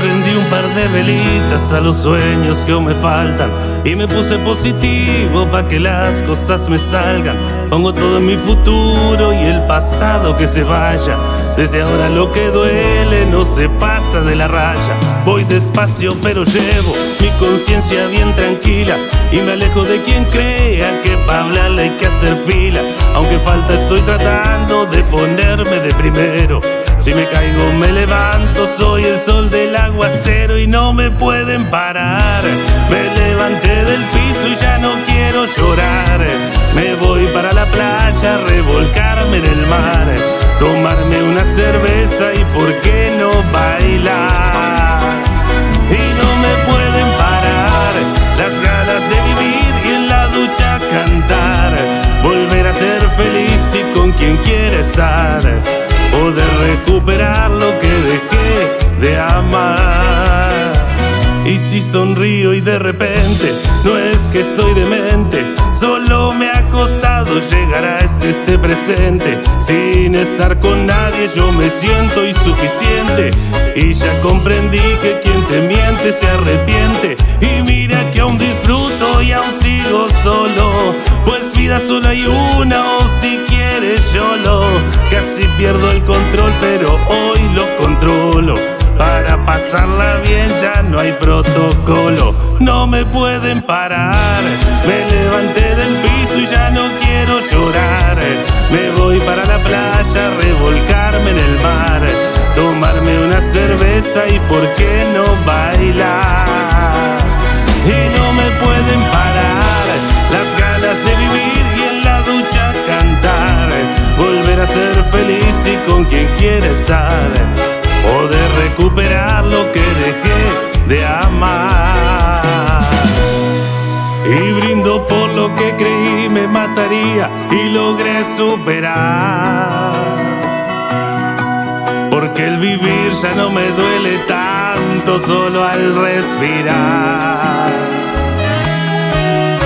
prendí un par de velitas a los sueños que aún me faltan y me puse positivo para que las cosas me salgan. Pongo todo en mi futuro y el pasado que se vaya. Desde ahora lo que duele no se pasa de la raya. Voy despacio pero llevo mi conciencia bien tranquila y me alejo de quien crea que para hablarle hay que hacer fila. Aunque falta estoy tratando de ponerme de primero. Si me caigo me levanto, soy el sol del aguacero y no me pueden parar. Me levanté del piso y ya no quiero llorar. Me voy para la playa, revolcarme en el mar, tomarme una cerveza y por qué no bailar. Y no me pueden parar las ganas de vivir y en la ducha cantar, volver a ser feliz y con quien quiera estar poder recuperar lo que dejé de amar. Y si sonrío y de repente no es que soy demente, solo me ha costado llegar a este, este presente. Sin estar con nadie yo me siento insuficiente y ya comprendí que quien te miente se arrepiente. Y mira que aún disfruto y aún sigo solo, pues vida solo hay una casi pierdo el control, pero hoy lo controlo. Para pasarla bien ya no hay protocolo, no me pueden parar. Me levanté del piso y ya no quiero llorar. Me voy para la playa, revolcarme en el mar, tomarme una cerveza y por qué no bailar. Y no me pueden parar con quien quiera estar poder recuperar lo que dejé de amar. Y brindo por lo que creí me mataría y logré superar. Porque el vivir ya no me duele tanto solo al respirar.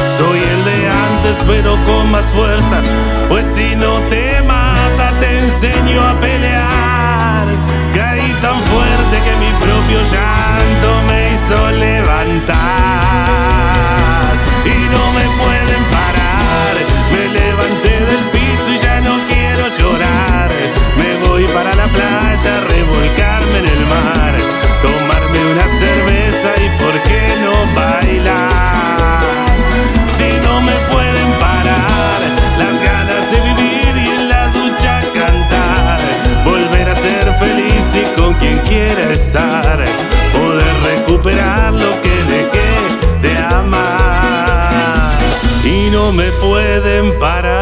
Soy el de antes pero con más fuerzas, pues si no te mata te enseño a pelear. Caí tan fuerte que mi propio ya poder recuperar lo que dejé de amar y no me pueden parar.